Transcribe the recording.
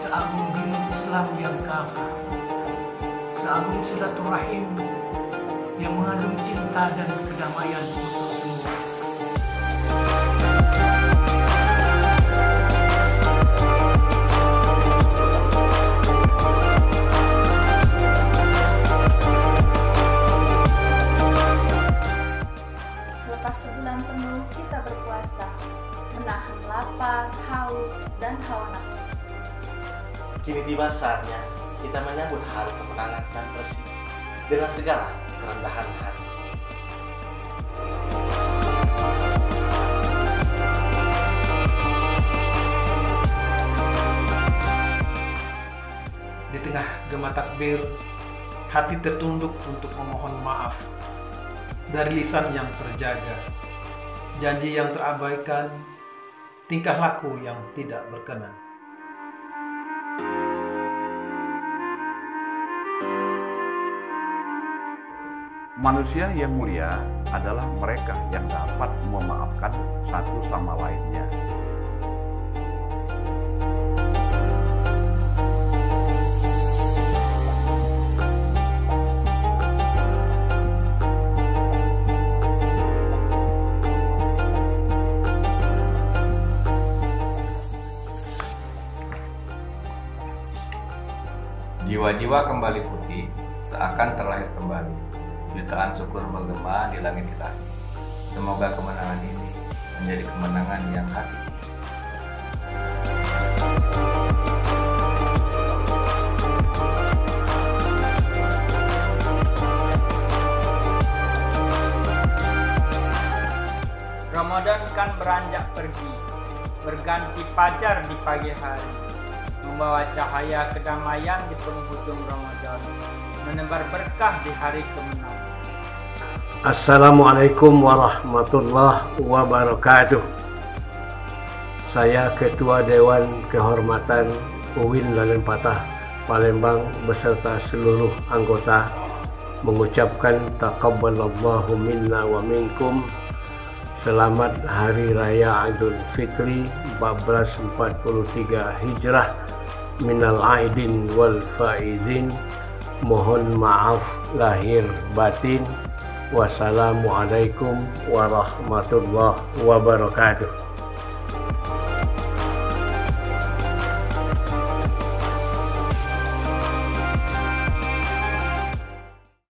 seagung dinin Islam yang kafah, seagung silaturahim yang mengandung cinta dan kedamaian untuk semua. Selepas sebulan penuh kita berpuasa, menahan lapar, haus, dan hawa nafsu. Kini tiba saatnya kita menyambut hari kemenangan dan bersih dengan segala kerendahan hati. Di tengah gema takbir, hati tertunduk untuk memohon maaf dari lisan yang terjaga, janji yang terabaikan, tingkah laku yang tidak berkenan. Manusia yang mulia adalah mereka yang dapat memaafkan satu sama lainnya. Jiwa-jiwa kembali putih, seakan terlahir kembali. Jutaan syukur menggema di langit ilahi. Semoga kemenangan ini menjadi kemenangan yang hakiki. Ramadan kan beranjak pergi, berganti fajar di pagi hari, membawa cahaya kedamaian di penghujung Ramadan, menebar berkah di hari kemenangan. Assalamualaikum warahmatullahi wabarakatuh. Saya Ketua Dewan Kehormatan UIN Lalen Patah Palembang beserta seluruh anggota mengucapkan takabbalallahu minna wa minkum Selamat Hari Raya Idul Fitri 1443 Hijrah. Minal Aidin wal Faizin. Mohon maaf lahir batin. Wassalamualaikum warahmatullahi wabarakatuh